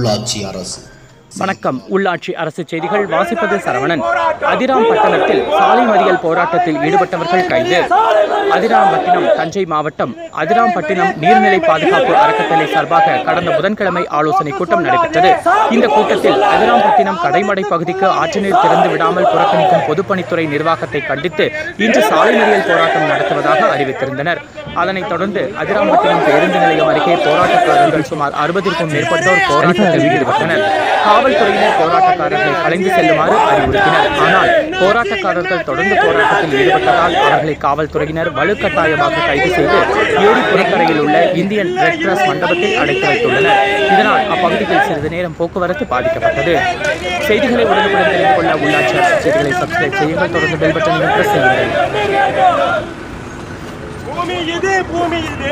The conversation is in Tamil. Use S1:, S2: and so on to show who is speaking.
S1: உள்ளாட்சி அரசு.
S2: வணக்கம். உள்ளாட்சி அரசு செய்திகள் வாசிப்பது சரவணன். அதிராம்பட்டினத்தில் சாலை மறியல் போராட்டத்தில் ஈடுபட்டவர்கள் கைது. அதிராம்பட்டினம் தஞ்சை மாவட்டம் அதிராம்பட்டினம் நீர்நிலை பாதுகாப்பு அறக்கட்டளை சார்பாக கடந்த புதன்கிழமை ஆலோசனை கூட்டம் நடைபெற்றது. இந்த கூட்டத்தில் அதிராம்பட்டினம் கடைமடை பகுதிக்கு ஆற்றுநீர் திறந்து விடாமல் புறக்கணிக்கும் பொதுப்பணித்துறை நிர்வாகத்தை கண்டித்து இன்று சாலை மறியல் போராட்டம் நடத்துவதாக அறிவித்திருந்தனர். அதனைத் தொடர்ந்து அதிராம்பட்டினம் பேருந்து நிலையம் அருகே போராட்டக்காரர்கள் சுமார் அறுபதிற்கும் மேற்பட்டோர் போராட்டத்தில் ஈடுபட்டனர். காவல்துறையினர் போராட்டக்காரர்களை கலைந்து செல்லுமாறு அறிவுறுத்தினர். ஆனால் போராட்டக்காரர்கள் தொடர்ந்து போராட்டத்தில் ஈடுபட்டதால் அவர்களை காவல்துறையினர் வலுக்கட்டாயமாக கைது செய்து ஏரி புறக்கரையில் உள்ள இந்தியன் ரெட் கிராஸ் மண்டபத்தில் அடைத்து வைத்துள்ளனர். இதனால் அப்பகுதியில் சிறிது நேரம் போக்குவரத்து பாதிக்கப்பட்டது. செய்திகளை உடனுக்குடன் தெரிந்து கொள்ள உள்ளாட்சி அரசு செய்திகளை சப்ஸ்கிரைப் செய்யுங்கள். தொடர்ந்து பெல் பட்டனையும் பிரஸ் செய்யுங்கள்.
S3: பூமி இது பூமி இது.